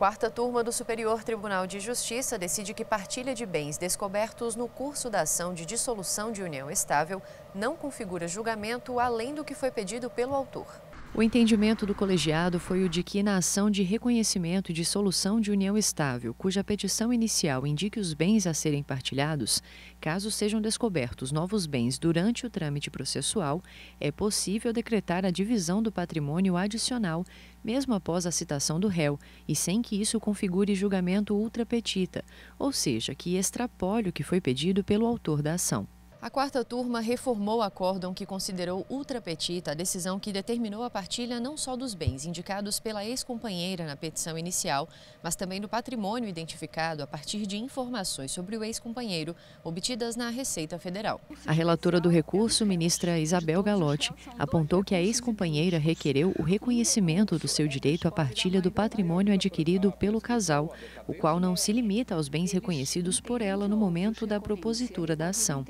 quarta turma do Superior Tribunal de Justiça decide que partilha de bens descobertos no curso da ação de dissolução de união estável não configura julgamento além do que foi pedido pelo autor. O entendimento do colegiado foi o de que, na ação de reconhecimento e dissolução de união estável, cuja petição inicial indique os bens a serem partilhados, caso sejam descobertos novos bens durante o trâmite processual, é possível decretar a divisão do patrimônio adicional, mesmo após a citação do réu, e sem que isso configure julgamento ultrapetita, ou seja, que extrapole o que foi pedido pelo autor da ação. A quarta turma reformou o acórdão que considerou ultrapetita a decisão que determinou a partilha não só dos bens indicados pela ex-companheira na petição inicial, mas também do patrimônio identificado a partir de informações sobre o ex-companheiro obtidas na Receita Federal. A relatora do recurso, ministra Isabel Galotti, apontou que a ex-companheira requereu o reconhecimento do seu direito à partilha do patrimônio adquirido pelo casal, o qual não se limita aos bens reconhecidos por ela no momento da propositura da ação.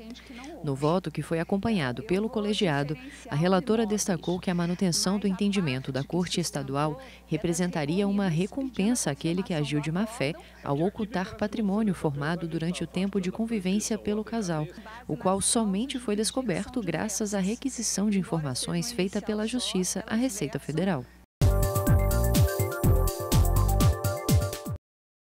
No voto que foi acompanhado pelo colegiado, a relatora destacou que a manutenção do entendimento da Corte Estadual representaria uma recompensa àquele que agiu de má fé ao ocultar patrimônio formado durante o tempo de convivência pelo casal, o qual somente foi descoberto graças à requisição de informações feita pela Justiça à Receita Federal.